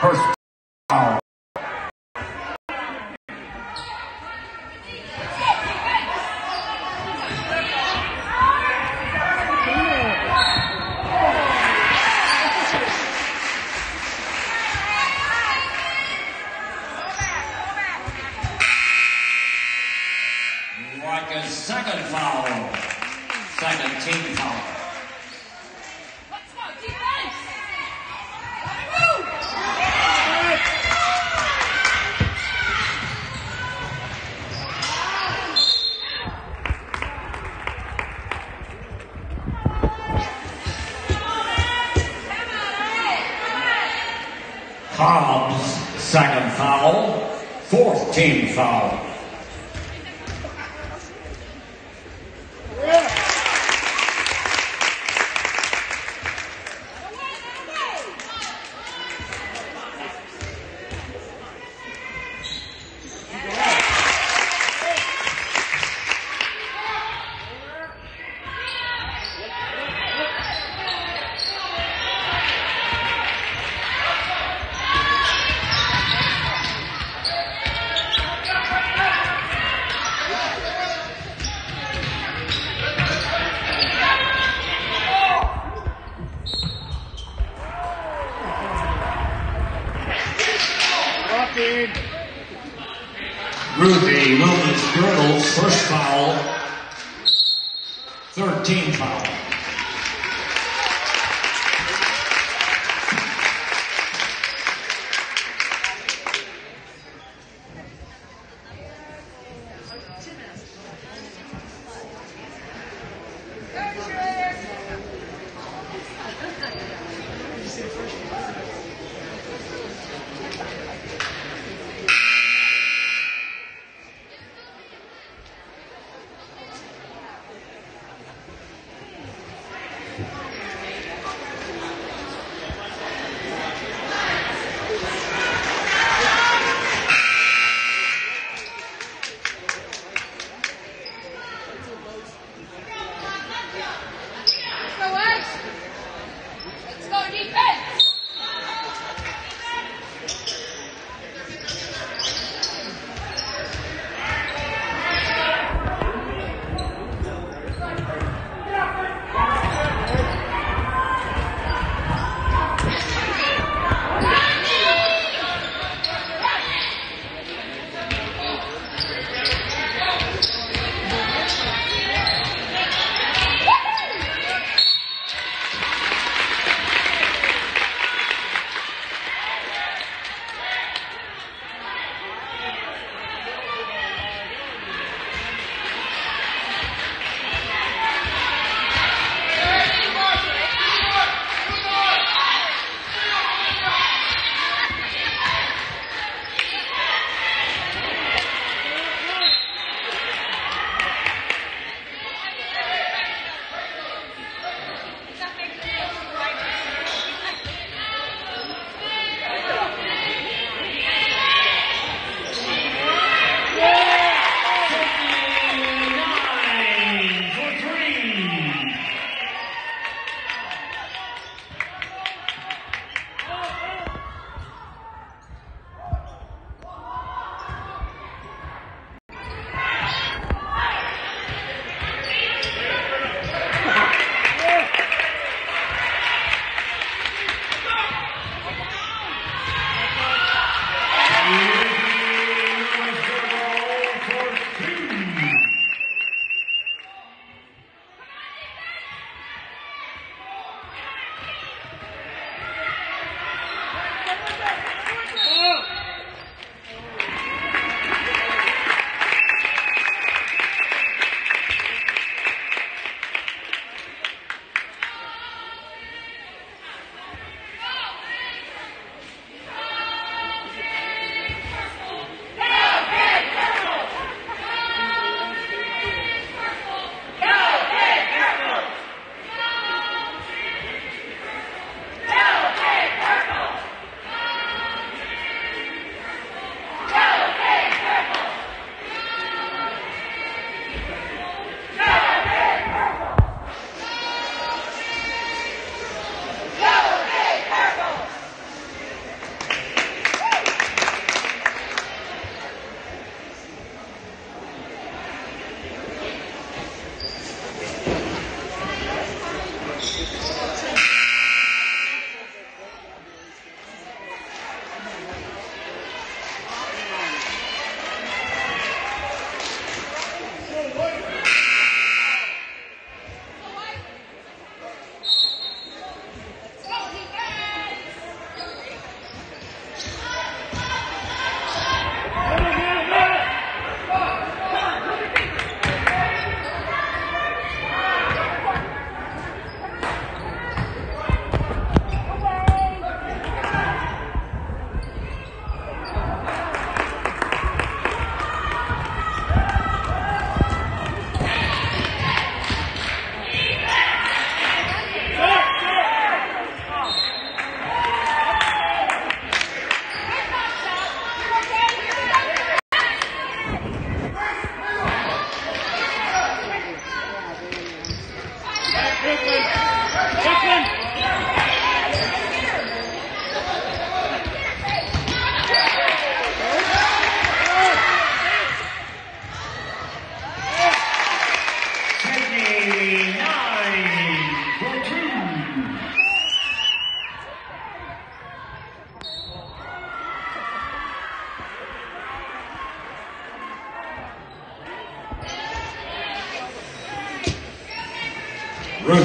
First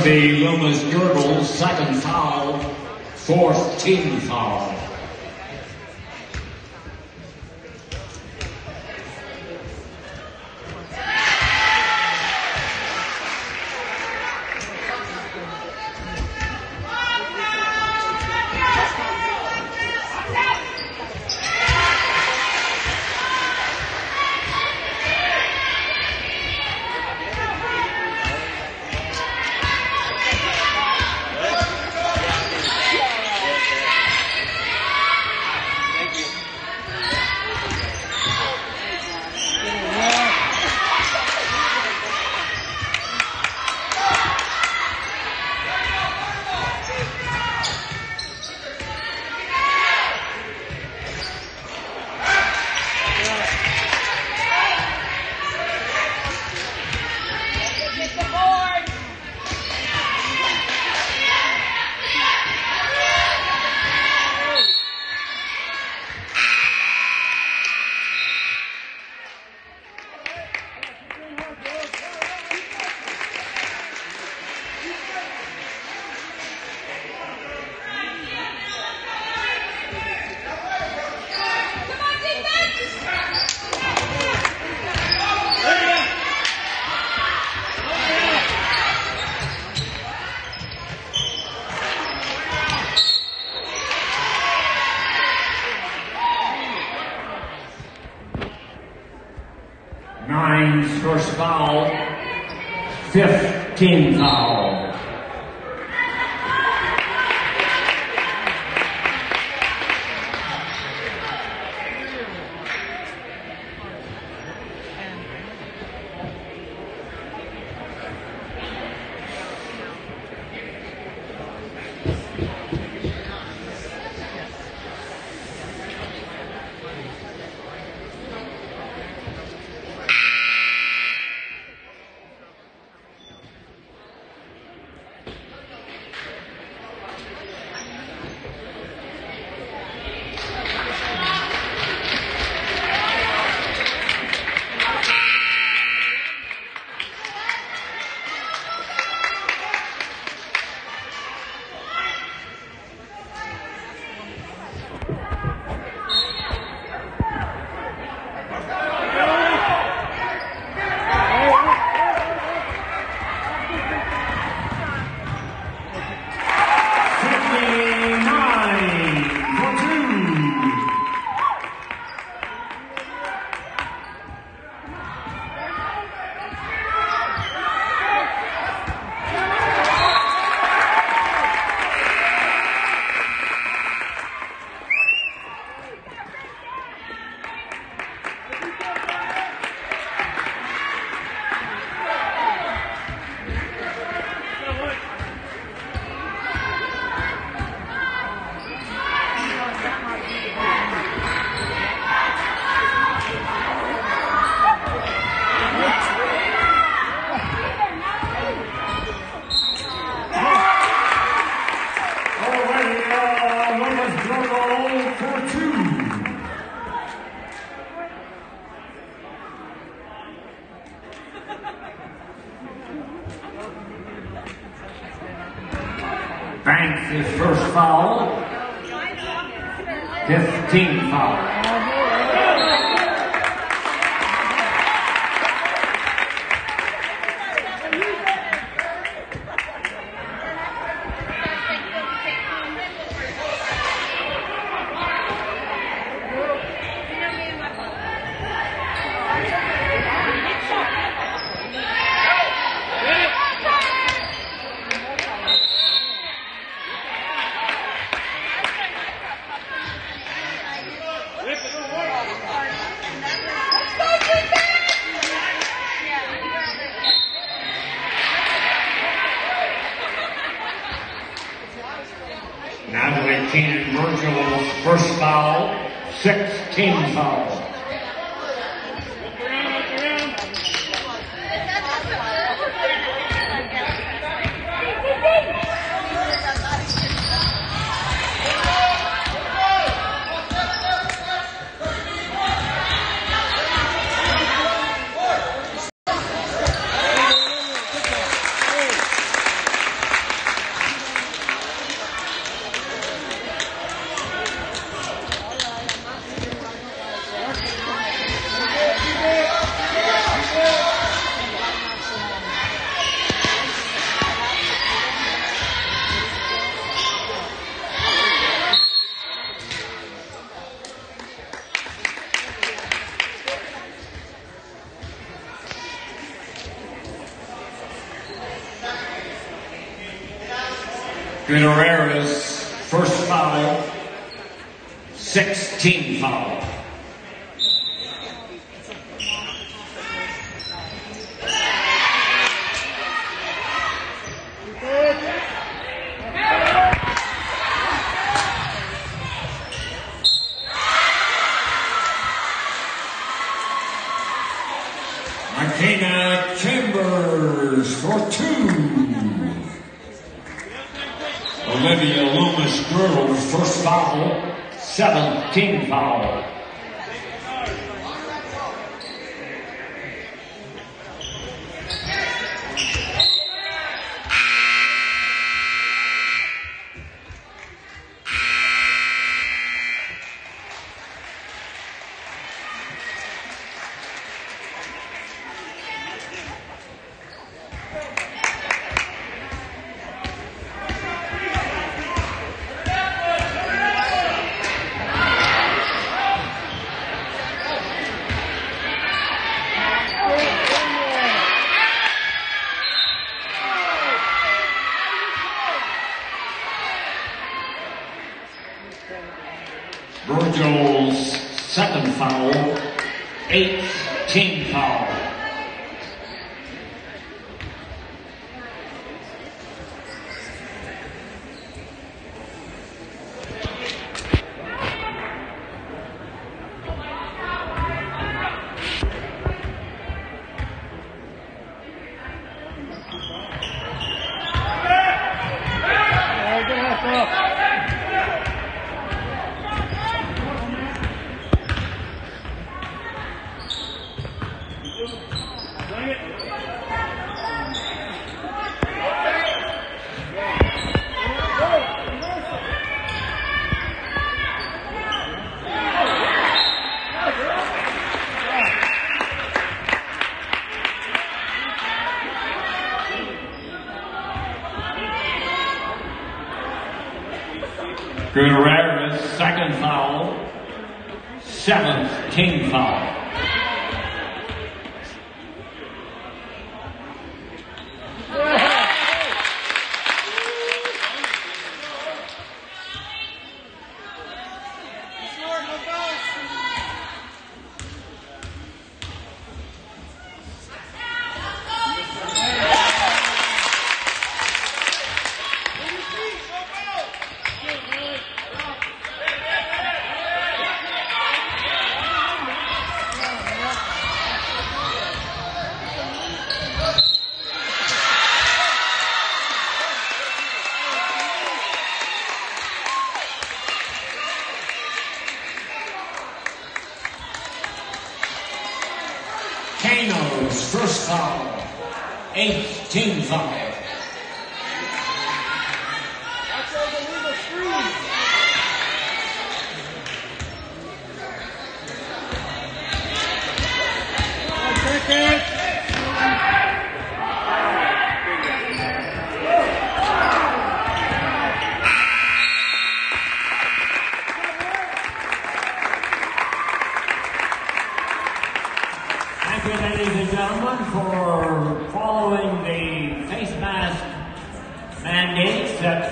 Ruby Loomis Gurgle, second foul, fourth team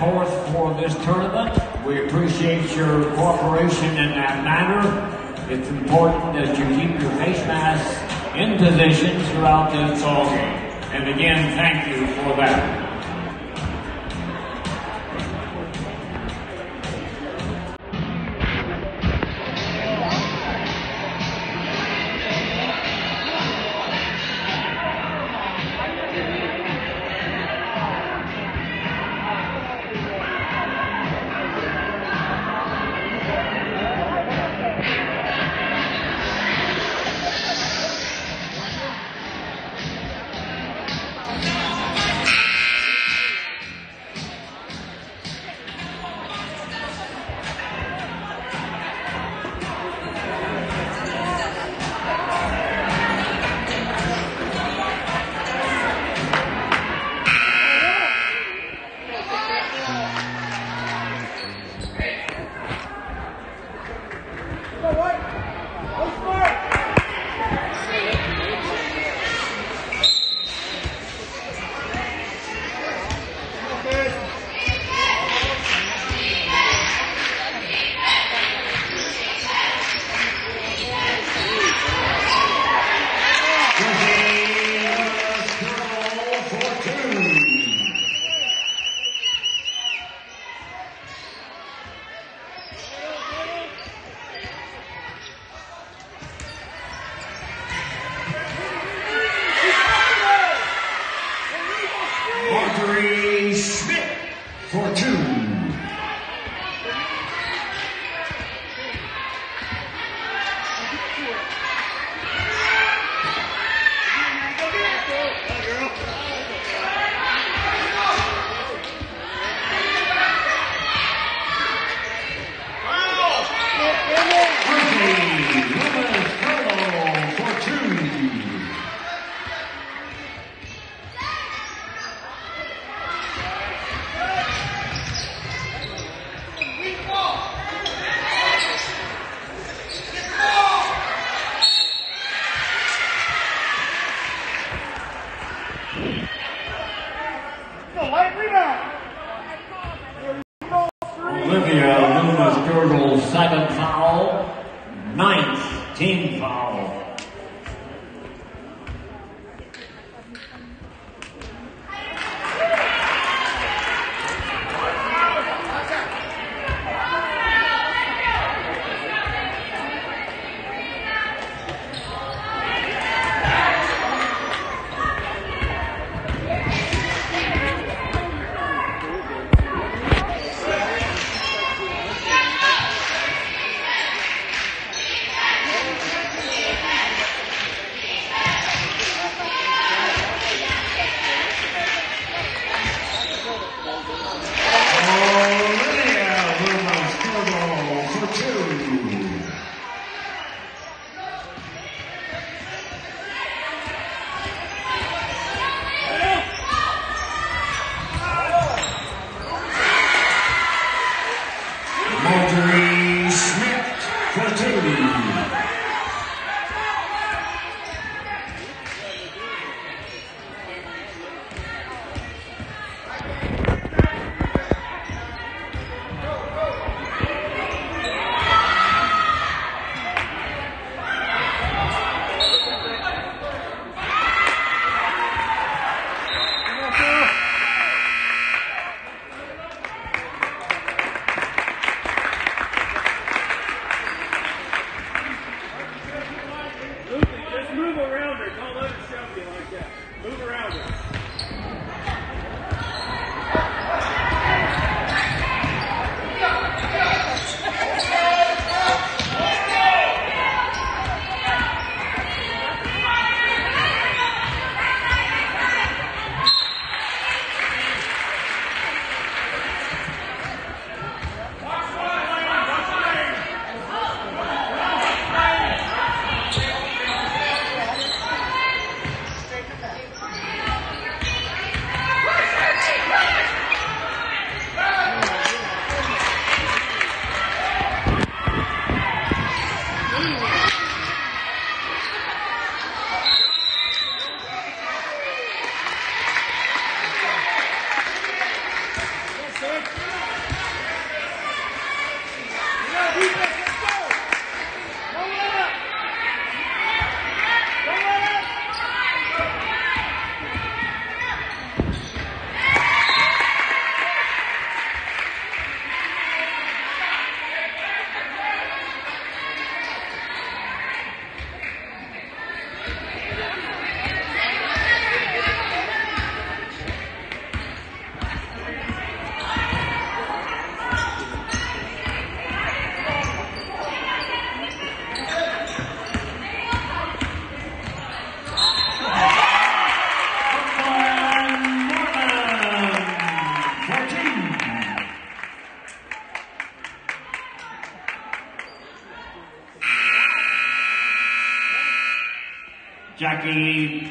set for this tournament. We appreciate your cooperation in that matter. It's important that you keep your face masks in position throughout this ball game. And again, thank you for that. Jackie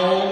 first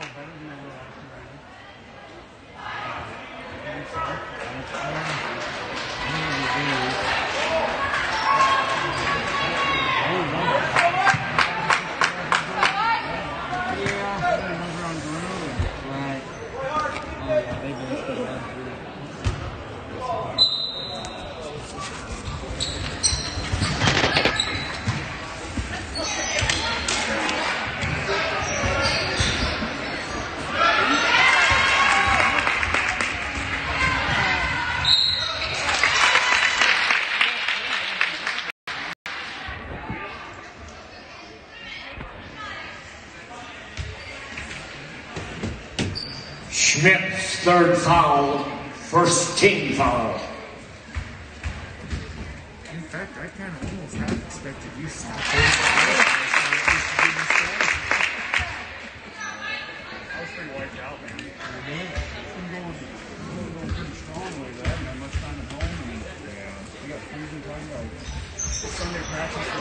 very nice. That's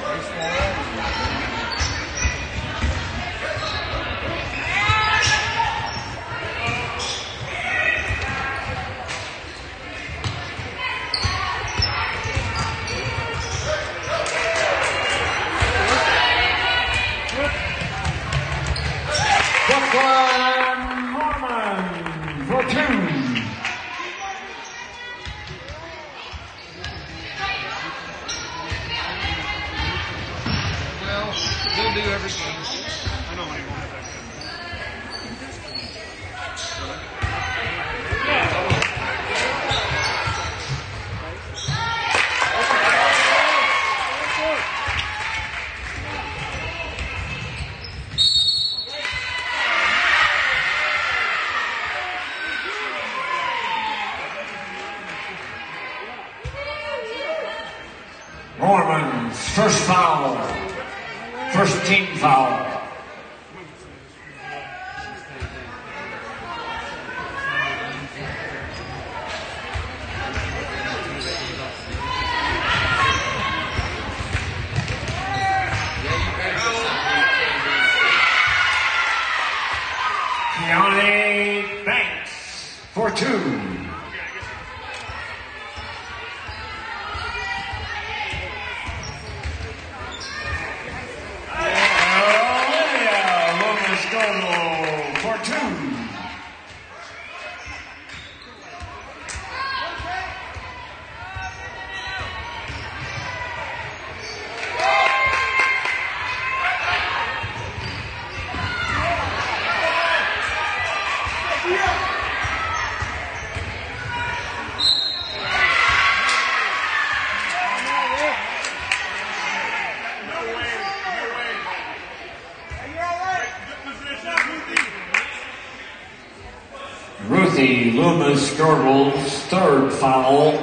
Loomis Girdle's third foul,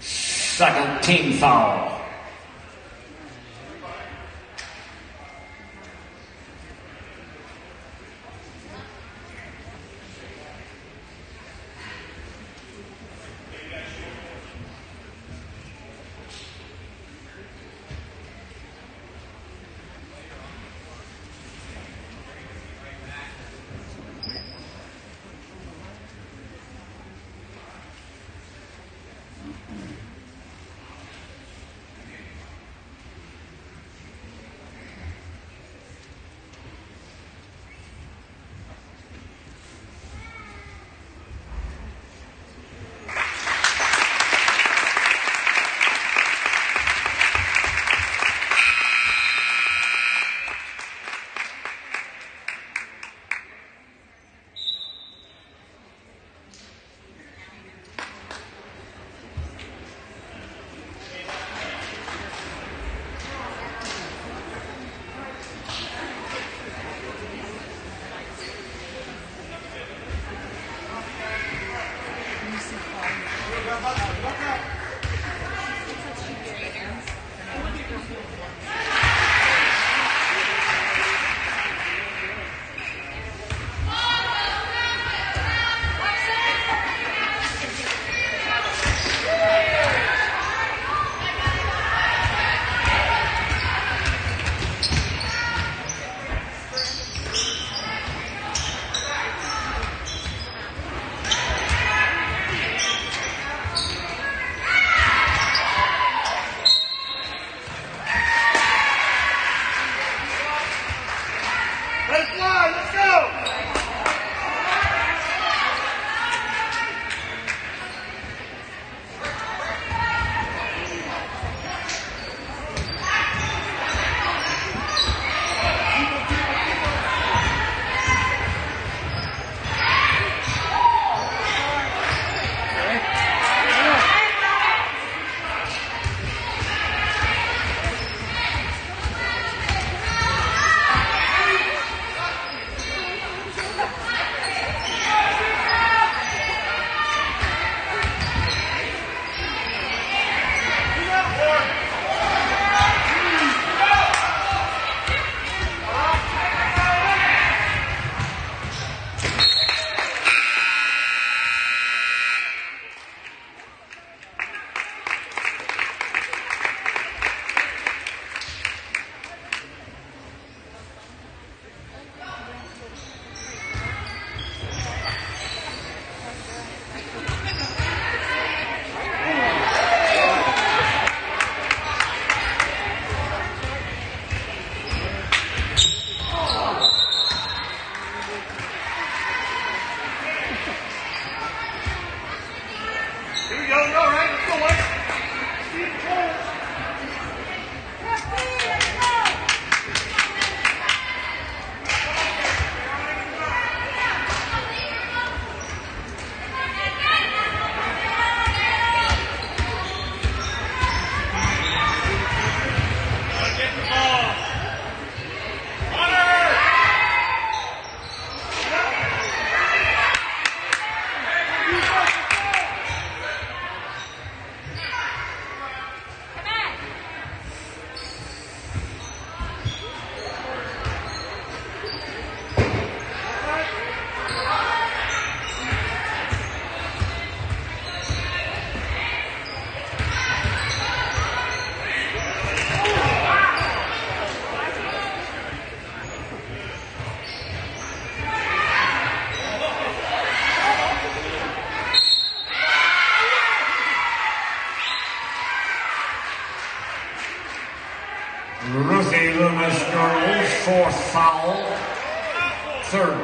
second team foul.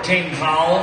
14 foul.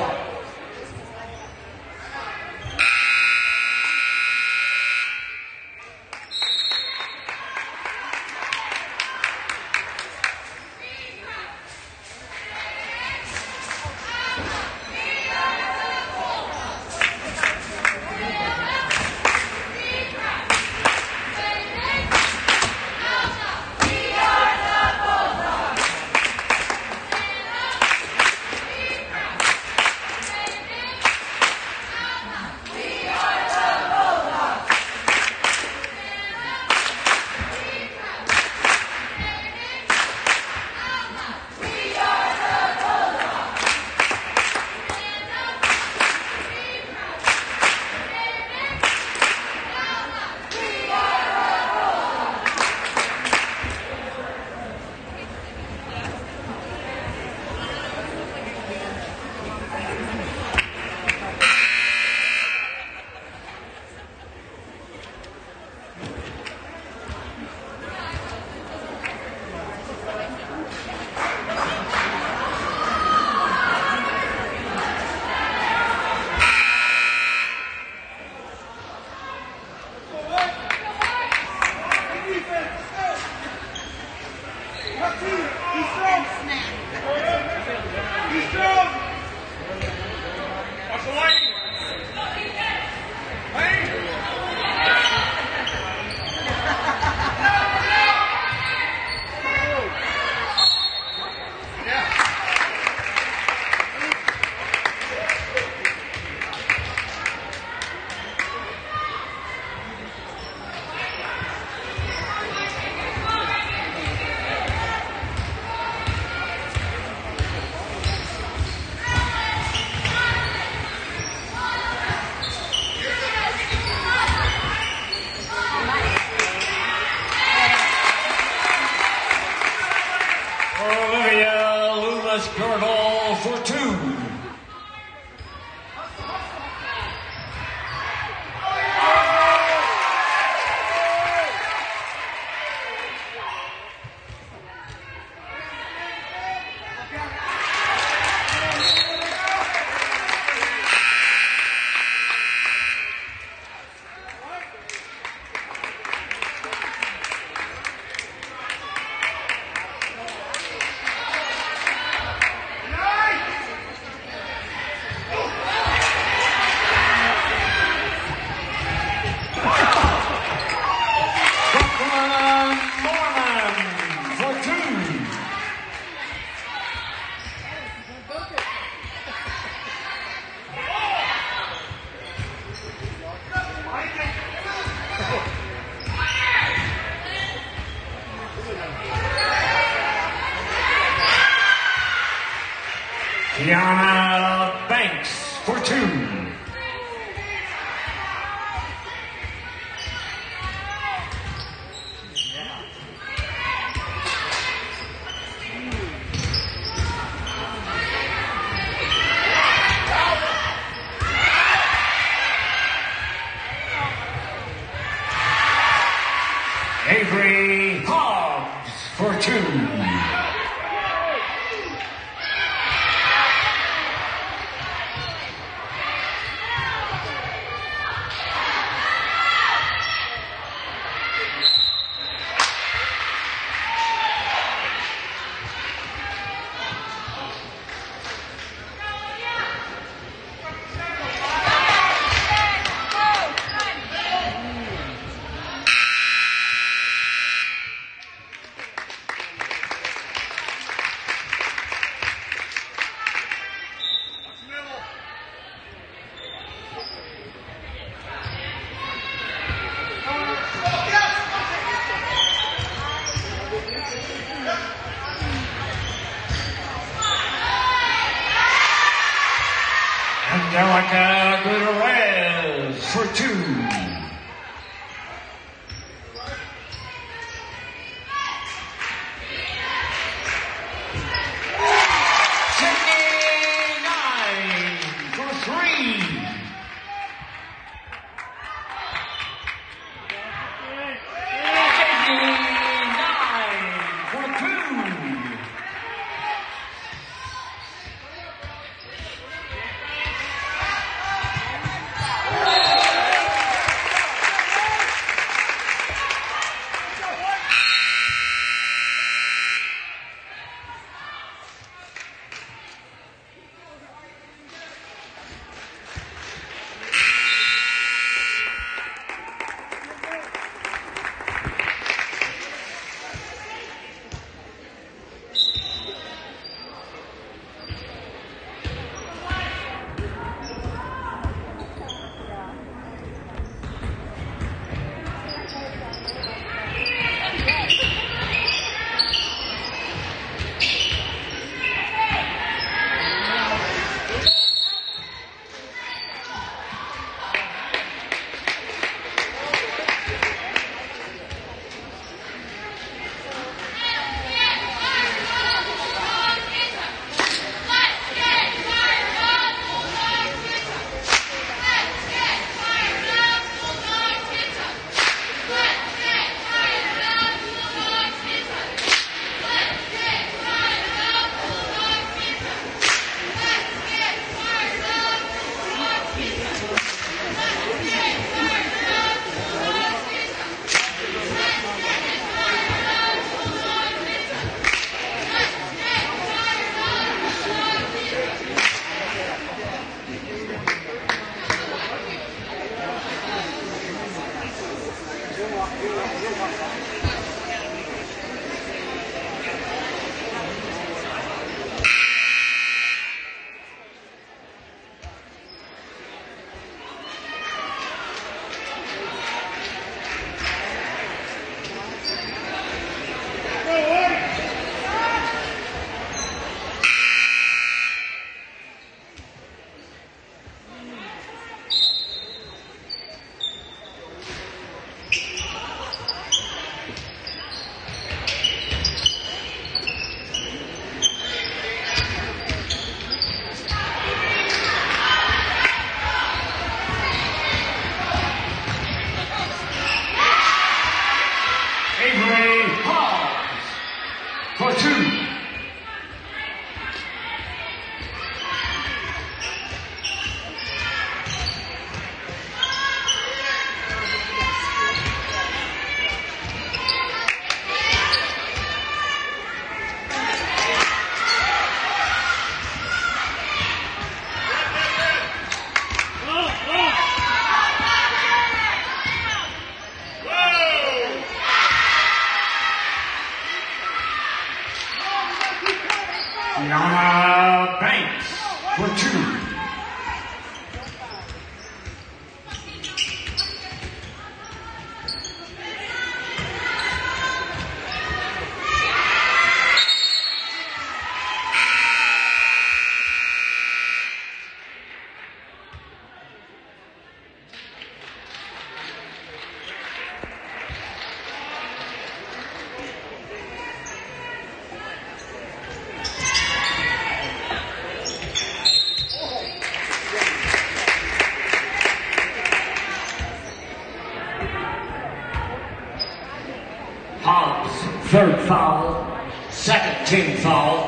Second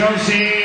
Josie